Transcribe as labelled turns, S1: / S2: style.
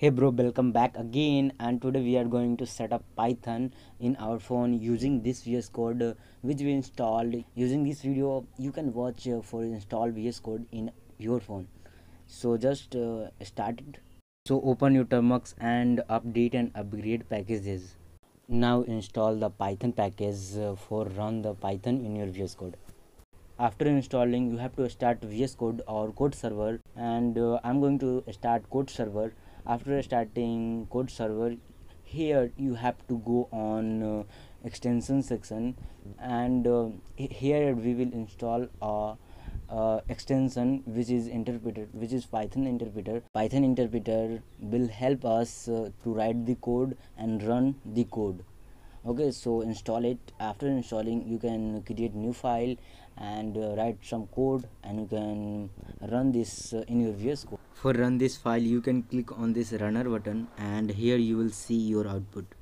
S1: hey bro welcome back again. And today we are going to set up python in our phone using this vs code uh, which we installed. Using this video you can watch uh, for install vs code in your phone. So just uh, start it. So open your termux and update and upgrade packages. Now install the python package uh, for run the python in your vs code. After installing you have to start vs code or code server. And i'm going to start code server after starting code server here you have to go on uh, extension section and uh, here we will install a uh, extension which is interpreter which is python interpreter. Python interpreter will help us uh, to write the code and run the code. Okay so install it. After installing you can create new file and uh, write some code and you can run this uh, in your VS Code for run this file you can click on this runner button and here you will see your output